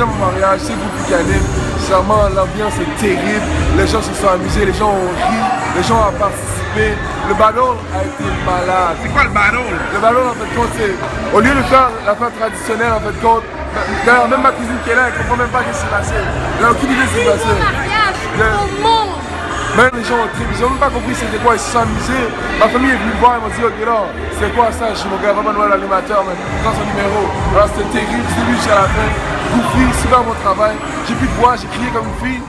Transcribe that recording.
C'est mon mariage, c'est Goofy qui anime. Sincèrement, l'ambiance est terrible. Les gens se sont amusés, les gens ont ri, les gens ont participé. Le ballon a été malade. C'est quoi le ballon? Le ballon, en fait, compte, c'est. Au lieu de faire la fin traditionnelle, en fait, compte. D'ailleurs, même ma cousine qui est là, elle comprend même pas ce qui s'est passé. Elle n'a aucune idée de ce qui s'est passé. monde. Même les gens ont très, ils ont même pas compris c'était quoi, ils se sont amusés. Ma famille est venue me voir, ils m'ont dit, ok là, c'est quoi ça? Je suis mon gars, Papa Noël l'animateur, mais prends son numéro. Alors c'était terrible, du début jusqu'à la fin. Goofy, super bon travail. J'ai plus de voix, j'ai crié comme une fille.